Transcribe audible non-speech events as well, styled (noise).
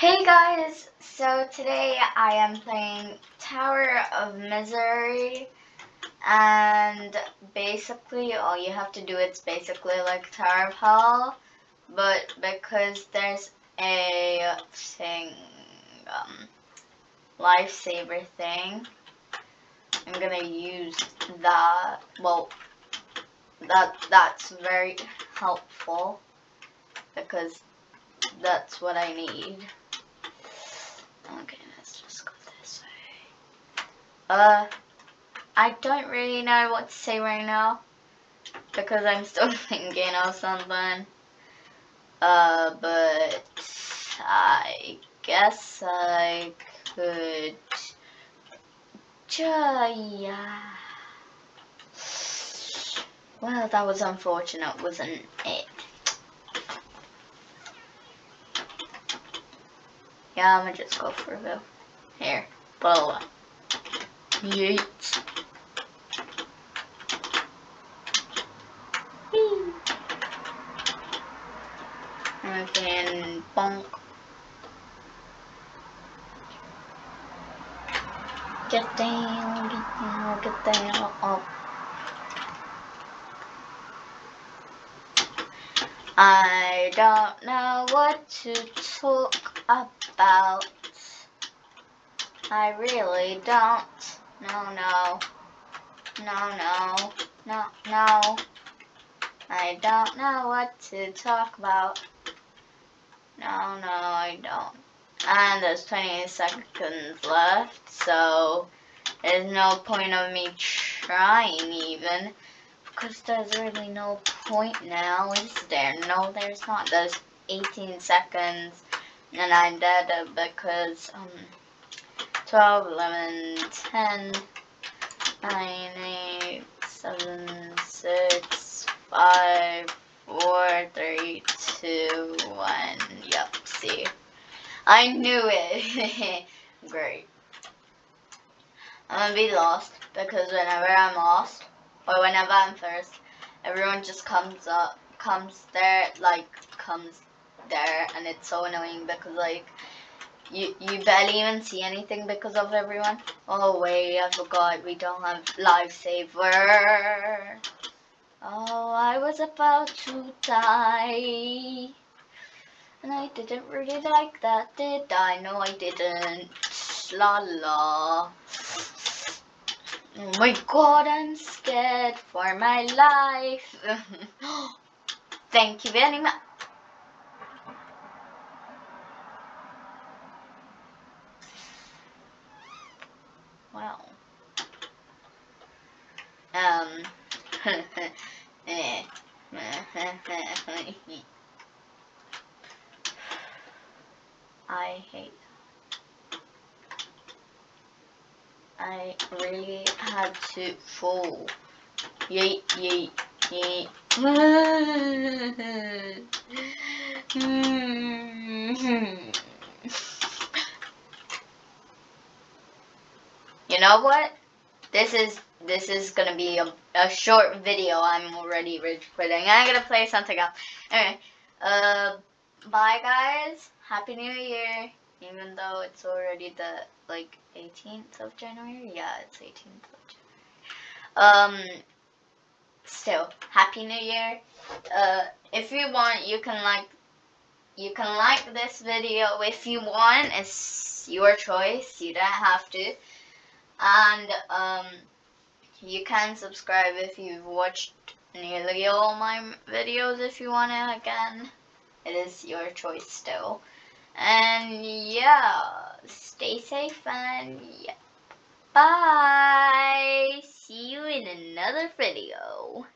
Hey guys, so today I am playing Tower of Misery and basically all you have to do it's basically like Tower of Hell but because there's a thing um, lifesaver thing I'm gonna use that well that that's very helpful because that's what I need. Okay, let's just go this way. Uh, I don't really know what to say right now because I'm still (laughs) thinking of something. Uh, but I guess I could. Yeah. Well, that was unfortunate, wasn't it? Yeah, I'm gonna just go for the here. Blow up. Yeet. And then bonk. Get down, get down, get down, up. I don't know what to talk about. I really don't. No, no. No, no. No, no. I don't know what to talk about. No, no, I don't. And there's 20 seconds left, so there's no point of me trying even. Because there's really no point now, is there? No, there's not. There's 18 seconds. And I'm dead because, um, 12, 11, 10, 9, 8, 7, 6, 5, 4, 3, 2, 1. Yep, see. I knew it. (laughs) Great. I'm gonna be lost because whenever I'm lost, or whenever I'm first, everyone just comes up, comes there, like, comes there, and it's so annoying because, like, you, you barely even see anything because of everyone. Oh, wait, I forgot, we don't have lifesaver. Oh, I was about to die. And I didn't really like that, did I? No, I didn't. La la. Oh my god, I'm scared for my life. (laughs) Thank you very much. Wow. Um. (laughs) I hate I really had to fall. Yeet, yeet, yeet. (laughs) you know what? This is this is gonna be a, a short video. I'm already rage quitting. I'm gonna play something else. Anyway, uh, bye guys. Happy New Year even though it's already the like 18th of January. Yeah, it's 18th of January. Um, still, Happy New Year. Uh, if you want, you can like, you can like this video if you want. It's your choice. You don't have to. And um, you can subscribe if you've watched nearly all my videos. If you want it again, it is your choice still. And yeah, stay safe and yeah. Bye. See you in another video.